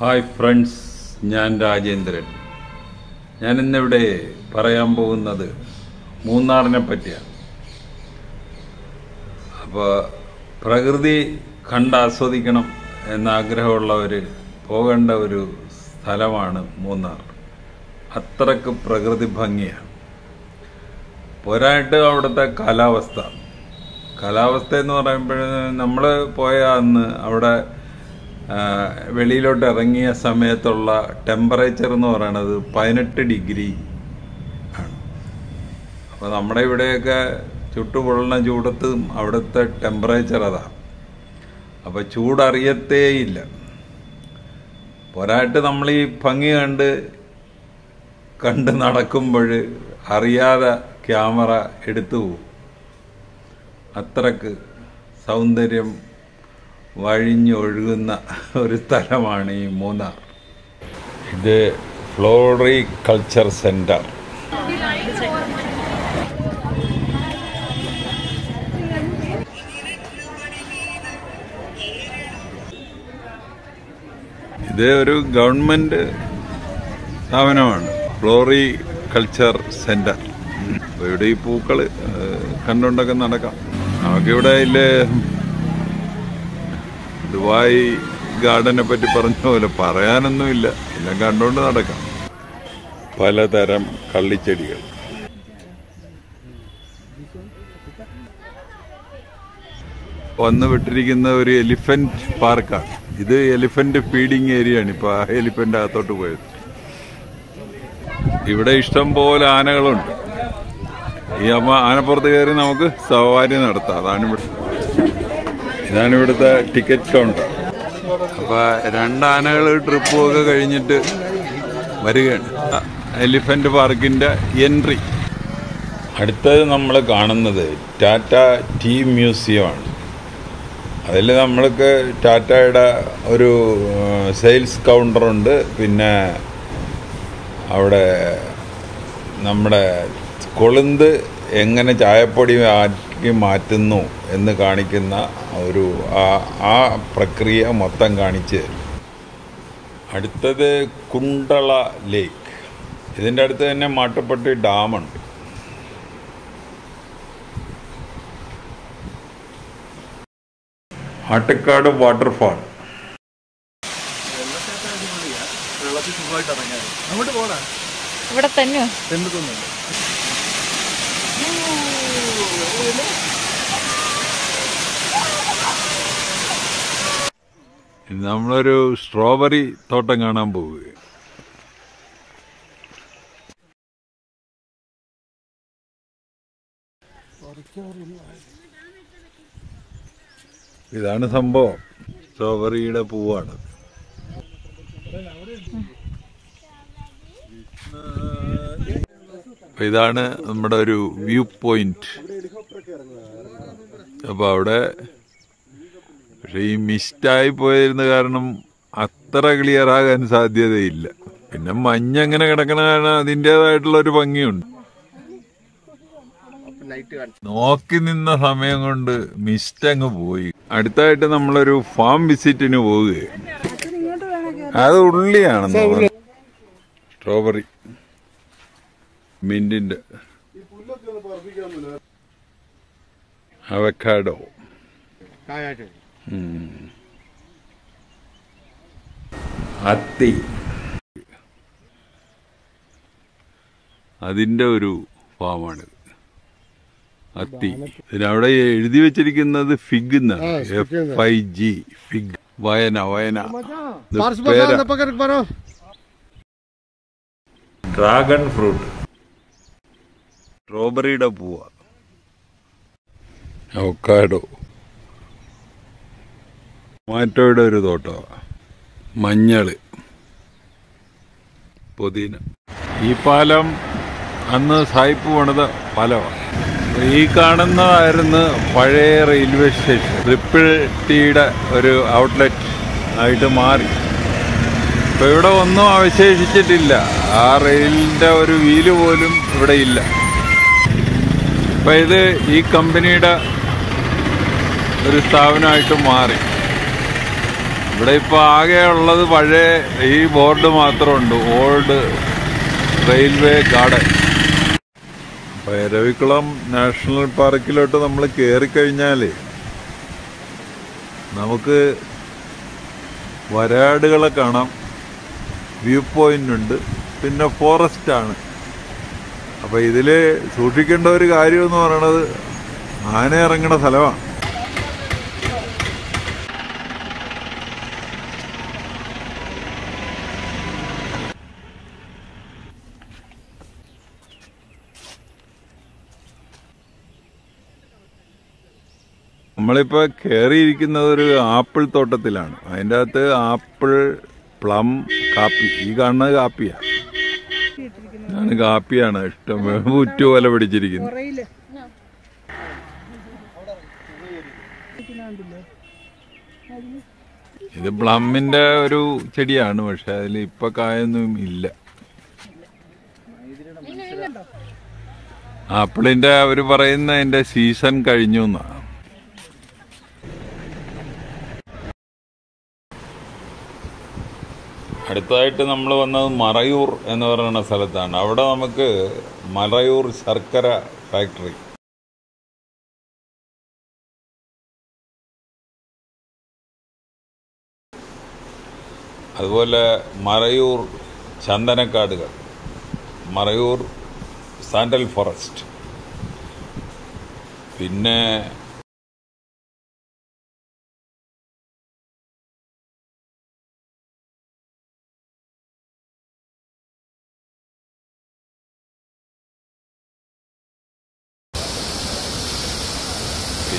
Hi friends ഞാൻ രാജേന്ദ്രൻ. ഞാൻ ഇന്നിവിടെ പറയാൻ പോകുന്നത് മൂന്നാറിനെ പറ്റിയാണ്. അപ്പോൾ പ്രകൃതി കണ്ട് ആസ്വദിക്കണം എന്ന ആഗ്രഹമുള്ളവർ പോകേണ്ട ഒരു സ്ഥലമാണ് മൂന്നാർ. അത്രയ്ക്ക് പ്രകൃതി ഭംഗിയാണ്. പോരായിട്ട് അവിടുത്തെ കാലാവസ്ഥ. കാലാവസ്ഥ എന്ന് പറയുമ്പോൾ നമ്മൾ പോയ അന്ന് അവിടെ വെളിയിലോട്ട് ഇറങ്ങിയ സമയത്തുള്ള ടെമ്പറേച്ചർ എന്ന് പറയുന്നത് പതിനെട്ട് ഡിഗ്രി ആണ്. അപ്പോൾ നമ്മുടെ ഇവിടെയൊക്കെ ചുട്ടുപൊള്ളുന്ന ചൂടത്ത് അവിടുത്തെ ടെമ്പറേച്ചർ അതാണ് അപ്പോൾ ചൂടറിയത്തേയില്ല പോരായിട്ട് നമ്മൾ ഈ ഭംഗി കണ്ട് കണ്ട് നടക്കുമ്പോൾ അറിയാതെ ക്യാമറ എടുത്തു പോകും. അത്രയ്ക്ക് സൗന്ദര്യം വഴിഞ്ഞൊഴുകുന്ന ഒരു സ്ഥലമാണ് ഈ മൂന്നാർ. ഇത് ഫ്ലോറി കൾച്ചർ സെന്റർ. ഇത് ഒരു ഗവൺമെന്റ് സ്ഥാപനമാണ് ഫ്ലോറി കൾച്ചർ സെന്റർ. ഇവിടെ ഈ പൂക്കൾ കണ്ടുകൊണ്ടൊക്കെ നടക്കാം. നമുക്കിവിടെ ഇല്ലേ ദുബായ് ഗാർഡനെ പറ്റി പറഞ്ഞ പോലെ പറയാനൊന്നുമില്ല. എല്ലാം കണ്ടുകൊണ്ട് നടക്കാം. പലതരം കള്ളിച്ചെടികൾ. വന്ന് വിട്ടിരിക്കുന്ന ഒരു എലിഫന്റ് പാർക്കാണ്. ഇത് എലിഫന്റ് ഫീഡിങ് ഏരിയ ആണ് ഇപ്പൊ ആ എലിഫന്റ് അകത്തോട്ട് പോയത്. ഇവിടെ ഇഷ്ടം പോലെ ആനകളുണ്ട്. ഈ അമ്മ ആനപ്പുറത്ത് കയറി നമുക്ക് സവാരി നടത്താം. അതാണ് ഇവിടെ. ഇതാണ് ഇവിടുത്തെ ടിക്കറ്റ് കൗണ്ടർ അപ്പൊ രണ്ടാനകൾ ട്രിപ്പ് ട്രിപ്പും കഴിഞ്ഞിട്ട് വരികയാണ്. എലിഫന്റ് പാർക്കിന്റെ എൻട്രി അടുത്തത് നമ്മൾ കാണുന്നത് ടാറ്റ ടീ മ്യൂസിയമാണ് അതിൽ നമ്മൾക്ക് ടാറ്റയുടെ ഒരു സെയിൽസ് കൗണ്ടറുണ്ട് പിന്നെ അവിടെ നമ്മുടെ കൊളുന്ത് എങ്ങനെ ചായപ്പൊടി ആക്കി മാറ്റുന്നു എന്ന് കാണിക്കുന്ന ഒരു ആ- ആ പ്രക്രിയ മൊത്തം കാണിച്ച് അടുത്തത് കുണ്ടള ലേക്ക്. ഇതിന്റെ അടുത്ത് തന്നെ മാട്ടുപ്പെട്ടി ഡാമുണ്ട്. ആട്ടക്കാട് വാട്ടർഫാൾ. ഇവിടെ തന്നെ നമ്മളൊരു സ്ട്രോബെറി തോട്ടം കാണാൻ പോവുകയാണ്. ഇതാണ് സംഭവം. സ്ട്രോബെറിയുടെ പൂവാണ്. അപ്പൊ ഇതാണ് നമ്മുടെ ഒരു വ്യൂ പോയിന്റ് അപ്പോൾ അവിടെ പക്ഷെ ഈ മിസ്റ്റായി പോയിരുന്ന കാരണം അത്ര ക്ലിയർ ആകാൻ സാധ്യതയില്ല. പിന്നെ മഞ്ഞ് അങ്ങനെ കിടക്കണ കാരണം അതിന്റെതായിട്ടുള്ള ഒരു ഭംഗിയുണ്ട്. നോക്കി നിന്ന സമയം കൊണ്ട് മിസ്റ്റ് അങ്ങ് പോയി. അടുത്തായിട്ട് നമ്മളൊരു ഫാം വിസിറ്റിന് പോവുകയാണ്. അത് ഉള്ളിയാണെന്ന് സ്ട്രോബെറി മിന്റിന്റെ അവക്കാഡോ അത്തി. അതിന്റെ ഒരു ഫാമാണിത് അത്തി. അവിടെ എഴുതി വെച്ചിരിക്കുന്നത് ഫിഗ് എന്നാണ്. F I G fig. വയന വയന. ഡ്രാഗൺ ഫ്രൂട്ട് സ്ട്രോബെറിയുടെ പൂവ. മാറ്റോയുടെ ടൊമാറ്റോയുടെ ഒരു തോട്ടമാണ് മഞ്ഞൾ. പുതിന. ഈ പാലം അന്ന് സായിപ്പ് പണിത പാലമാണ് ഈ കാണുന്നതായിരുന്നു പഴയ റെയിൽവേ സ്റ്റേഷൻ. ട്രിപ്പിൾ ടീയുടെ ഒരു ഔട്ട്ലെറ്റ് ആയിട്ട് മാറി. ഇപ്പൊ ഇവിടെ ഒന്നും അവശേഷിച്ചിട്ടില്ല. ആ റെയിലിന്റെ ഒരു വീൽ പോലും ഇവിടെ ഇല്ല. ഇപ്പൊ ഇത് ഈ കമ്പനിയുടെ ഒരു സ്ഥാപനമായിട്ട് മാറി. ഇവിടെ ഇപ്പോൾ ആകെ ഉള്ളത് പഴയ ഈ board മാത്രമുണ്ട്. Old railway garden. Bhairavikulam national പാർക്കിലോട്ട് നമ്മൾ കയറിക്കഴിഞ്ഞാൽ നമുക്ക് വരാടുകളെ കാണാം. വ്യൂ പോയിന്റ് ഉണ്ട്. പിന്നെ ഫോറസ്റ്റ് അപ്പൊ ഇതിൽ സൂക്ഷിക്കേണ്ട ഒരു കാര്യം എന്ന് പറയണത് ആന ഇറങ്ങണ സ്ഥലമാണ്. നമ്മളിപ്പോ കയറിയിരിക്കുന്നത് ഒരു ആപ്പിൾ തോട്ടത്തിലാണ്. അതിന്റെ അകത്ത് ആപ്പിൾ പ്ലം കാപ്പി. ഈ കാണുന്നത് കാപ്പിയാ. ഇതാണ് കാപ്പിയാണ് ഇഷ്ടം. ഉറ്റു പോലെ പിടിച്ചിരിക്കുന്നത് പുറയിൽ ഇത് പ്ലമ്മിന്റെ ഒരു ചെടിയാണ് പക്ഷെ അതിൽ ഇപ്പൊ കായൊന്നും ഇല്ല. ആപ്പിളിന്റെ അവർ പറയുന്ന അതിന്റെ സീസൺ കഴിഞ്ഞു എന്നാ. അടുത്തതായിട്ട് നമ്മൾ വന്നത് മറയൂർ എന്ന് പറയുന്ന സ്ഥലത്താണ്. അവിടെ നമുക്ക് മറയൂർ ശർക്കര ഫാക്ടറി. അതുപോലെ മറയൂർ ചന്ദനക്കാടുകൾ. Marayoor sandal forest. പിന്നെ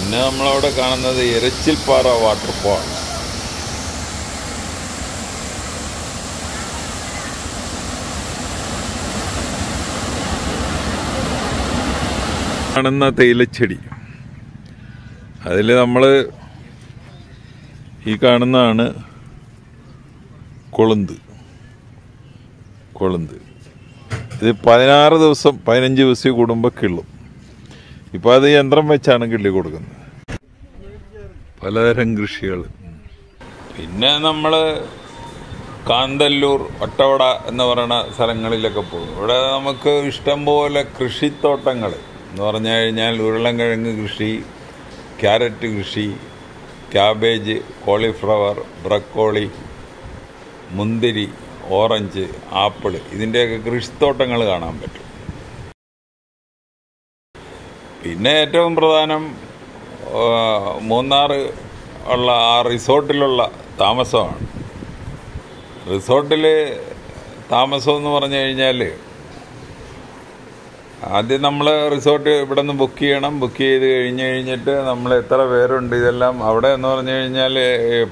പിന്നെ നമ്മളവിടെ കാണുന്നത് എരച്ചിൽപ്പാറ വാട്ടർഫോൾ കാണുന്ന തേയിലച്ചെടി. അതിൽ നമ്മൾ ഈ കാണുന്നതാണ് കൊളുന്ത്. കൊളുന്ത്. ഇത് പതിനാറ് ദിവസം പതിനഞ്ച് ദിവസം കൂടുമ്പോൾ കിള്ളും ഇപ്പം അത് യന്ത്രം വെച്ചാണ് കിള്ളി കൊടുക്കുന്നത്. പലതരം കൃഷികൾ. പിന്നെ നമ്മൾ കാന്തല്ലൂർ ഒട്ടവട എന്ന് പറയുന്ന സ്ഥലങ്ങളിലൊക്കെ പോകും. ഇവിടെ നമുക്ക് ഇഷ്ടംപോലെ കൃഷിത്തോട്ടങ്ങൾ. എന്ന് പറഞ്ഞു കഴിഞ്ഞാൽ ഉരുളൻകിഴങ്ങ് കൃഷി ക്യാരറ്റ് കൃഷി ക്യാബേജ് കോളിഫ്ലവർ ബ്രക്കോളി മുന്തിരി ഓറഞ്ച് ആപ്പിൾ ഇതിന്റെയൊക്കെ കൃഷിത്തോട്ടങ്ങൾ കാണാൻ പറ്റും. പിന്നെ ഏറ്റവും പ്രധാനം മൂന്നാർ ഉള്ള ആ റിസോർട്ടിലുള്ള താമസമാണ്. റിസോർട്ടിൽ താമസം എന്ന് പറഞ്ഞു കഴിഞ്ഞാൽ ആദ്യം നമ്മൾ റിസോർട്ട് ഇവിടെ നിന്ന് ബുക്ക് ചെയ്യണം. ബുക്ക് ചെയ്ത് കഴിഞ്ഞ് കഴിഞ്ഞിട്ട് നമ്മൾ എത്ര പേരുണ്ട് ഇതെല്ലാം അവിടെ എന്ന് പറഞ്ഞു കഴിഞ്ഞാൽ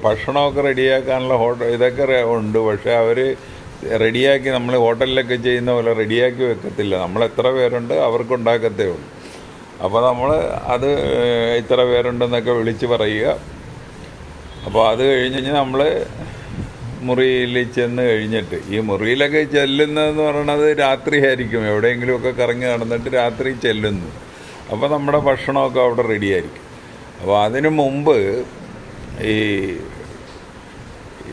ഭക്ഷണമൊക്കെ റെഡിയാക്കാനുള്ള ഹോട്ടൽ ഇതൊക്കെ ഉണ്ട്. പക്ഷേ അവർ റെഡിയാക്കി നമ്മൾ ഹോട്ടലിലൊക്കെ ചെയ്യുന്ന പോലെ റെഡിയാക്കി വെക്കത്തില്ല. നമ്മൾ എത്ര പേരുണ്ട് അവർക്ക് ഉണ്ടാക്കത്തേ ഉള്ളൂ. അപ്പോൾ നമ്മൾ അത് ഇത്ര പേരുണ്ടെന്നൊക്കെ വിളിച്ച് പറയുക. അപ്പോൾ അത് കഴിഞ്ഞ് കഴിഞ്ഞാൽ നമ്മൾ മുറിയിൽ ചെന്ന് കഴിഞ്ഞിട്ട് ഈ മുറിയിലൊക്കെ ചെല്ലുന്നതെന്ന് പറയണത് രാത്രി ആയിരിക്കും എവിടെയെങ്കിലുമൊക്കെ കറങ്ങി നടന്നിട്ട് രാത്രി ചെല്ലുന്നു. അപ്പോൾ നമ്മുടെ ഭക്ഷണമൊക്കെ അവിടെ റെഡി ആയിരിക്കും അപ്പോൾ അതിനു മുമ്പ് ഈ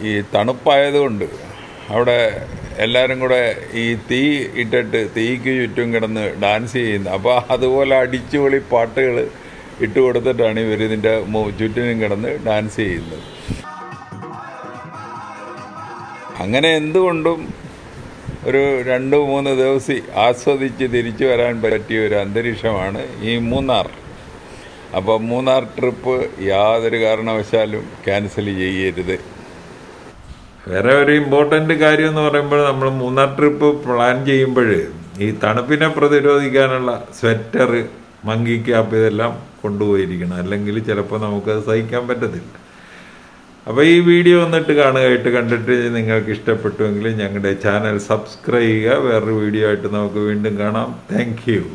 ഈ തണുപ്പായതുകൊണ്ട് അവിടെ എല്ലാവരും കൂടെ ഈ തീ ഇട്ടിട്ട് തീക്ക് ചുറ്റും കിടന്ന് ഡാൻസ് ചെയ്യുന്നു. അപ്പോൾ അതുപോലെ അടിച്ചുപൊളി പാട്ടുകൾ ഇട്ട് കൊടുത്തിട്ടാണ് ഇവർ ഇതിന്റെ ചുറ്റിനും കിടന്ന് ഡാൻസ് ചെയ്യുന്നത്. അങ്ങനെ എന്തുകൊണ്ടും ഒരു രണ്ട് മൂന്ന് ദിവസം ആസ്വദിച്ച് തിരിച്ചു വരാൻ പറ്റിയ ഒരു അന്തരീക്ഷമാണ് ഈ മൂന്നാർ. അപ്പോൾ മൂന്നാർ ട്രിപ്പ് യാതൊരു കാരണവശാലും ക്യാൻസൽ ചെയ്യരുത്. വേറെ ഒരു ഇമ്പോർട്ടന്റ് കാര്യം എന്ന് പറയുമ്പോൾ നമ്മൾ മൂന്നാർ ട്രിപ്പ് പ്ലാൻ ചെയ്യുമ്പോൾ ഈ തണുപ്പിനെ പ്രതിരോധിക്കാനുള്ള സ്വെറ്റർ മങ്കി ക്യാപ്പ് ഇതെല്ലാം കൊണ്ടുപോയിരിക്കണം. അല്ലെങ്കിൽ ചിലപ്പോൾ നമുക്കത് സഹിക്കാൻ പറ്റത്തില്ല. അപ്പോൾ ഈ വീഡിയോ വന്നിട്ട് കാണുകയായിട്ട് കണ്ടിട്ട് നിങ്ങൾക്ക് ഇഷ്ടപ്പെട്ടുവെങ്കിൽ ഞങ്ങളുടെ ചാനൽ സബ്സ്ക്രൈബ് ചെയ്യുക. വേറൊരു വീഡിയോ ആയിട്ട് നമുക്ക് വീണ്ടും കാണാം. താങ്ക്